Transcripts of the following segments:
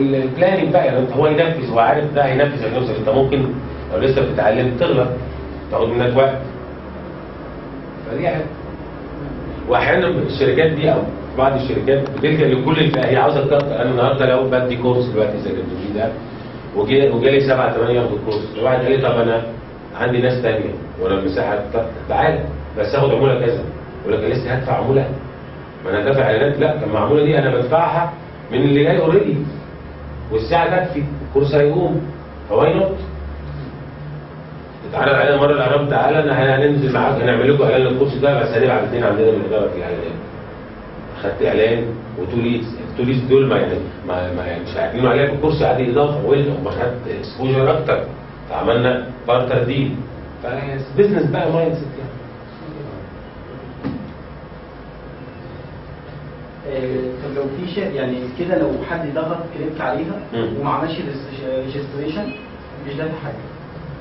ال planning بقى يعني هو ينفذ هو عارف ده هينفذ هيوصل انت ممكن لو لسه بتتعلم تغلط تاخد منك وقت. فدي حاجة. واحيانا الشركات دي أو بعض الشركات بتلجأ لكل الفئة. هي عاوزة تكتر أنا النهارده لو بدي كورس دلوقتي زي اللي ده وجالي سبعة ثمانيه ياخدوا الكورس الواحد قال لي طب أنا عندي ناس ثانية وأنا المساحه تكتر تعالى بس اخد عمولة كذا. يقول لك لسه هدفع عمولة. ما أنا دافع إعلانات. لا طب العموله دي أنا بدفعها من اللي جاي already والساعة تكفي الكورس هيقوم. ف why not تعالى معانا مرة الاعلام تعالى أنا هننزل معاك. هنعمل لكم إعلان للكورس ده. بس هنبعت الاثنين عندنا من اداره الاعلانات خدت إعلان و two leads. ال two leads دول ما يعني ما, يعني مش هيعملوا عليها في الكورس. عادي إضافة well هم خدت exposure أكتر. فعملنا barter deal business بقى mindset يعني آه، طب لو في شيء يعني كده لو حد ضغط click عليها. وما عملش registration مش دافع حاجة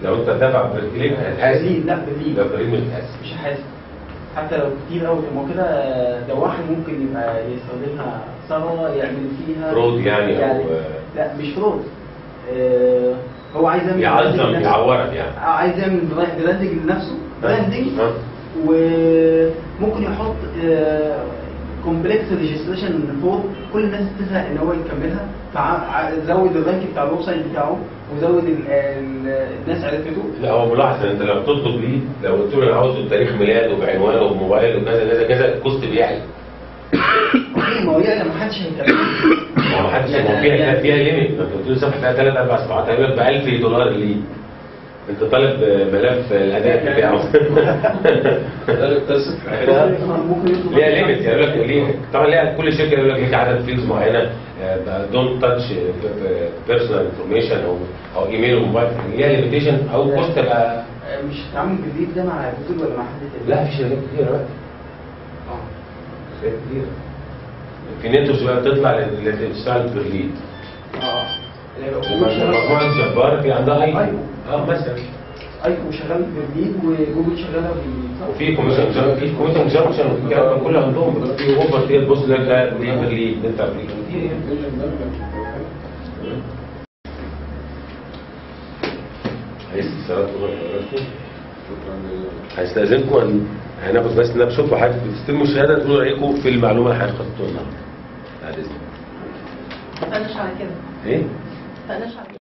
لو انت دافع بال click هتحاسب لا بال lead لو مش هتحاسب مش حاسب حتى لو كتير قوي ما كده ده واحد ممكن يبقى يستخدمها ثروة يعمل فيها fraud يعني أو لا مش fraud آه، هو عايز يعمل يعظم. يعورك يعني. آه، عايز يعمل برا- branding لنفسه branding؟ وممكن يحط complex registration فوق كل الناس تزهق إن هو يكملها فزود ال rank بتاع ال website بتاعه وزود ال- ال- الناس عرفته. لا هو ملاحظ إن أنت لو بتطلب ليه لو قلت له أنا عاوزه بتاريخ ميلاده وبعنوانه وبموبايله وكذا كذا كذا ال cost بيعلى. ما هو يعني ما حدش هيكمل ما حدش فيها فيها ليميت انت قلت له صفحة فيها ثلاث أربع صفحات لك ب 1000 دولار ليه؟ انت طالب ملف الاداء بتاعه ليها ليميت يقول لك ليه طبعا ليها كل شركة يقول لك ليك عدد فيلز معينة. دونت تاتش بيرسونال انفورميشن أو أو ايميل وموبايل ليها ليميتيشن أو كوست بقى مش هتعمل بالليل ده مع جوجل ولا مع حد تاني؟ لا في شركات كتير دلوقتي آه. شركات كتير في نتوركس بقى بتطلع اللي بتشتغل برليد مجموعه جبار في عندها اي أيوة. آه مثلا ايفون شغال بالليل وجوجل شغالة وفي كوميشن في كوميشن جانكشن وفي الكلام ده كله عندهم. بس في اوفر كده تبص لك ده دي برليد انت برليد كتير يعني عايز استفسارات أن هناخد بس نبشوف حاجة بتستلموا الشهادة تقولوا رأيكم في المعلومة اللي حضرتك خدتوها النهارده بعد اذنك ما على كده. إيه؟ 反的上